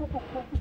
초코.